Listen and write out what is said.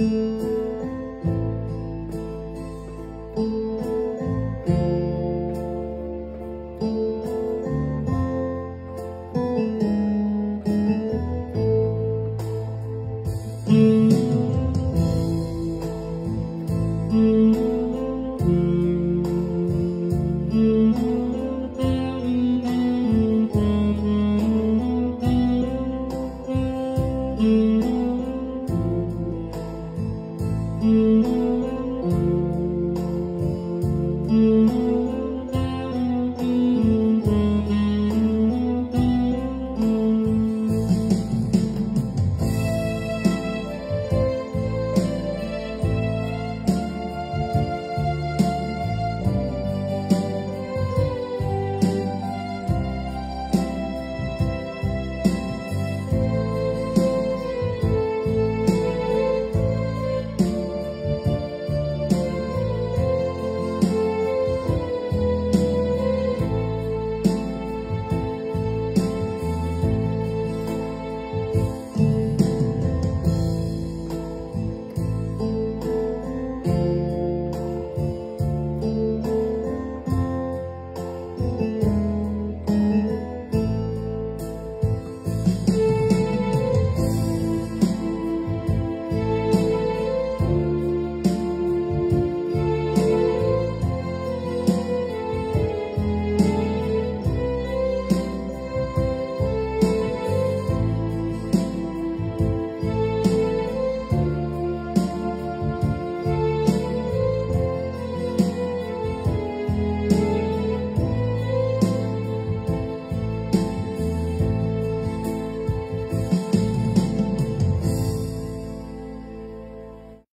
Música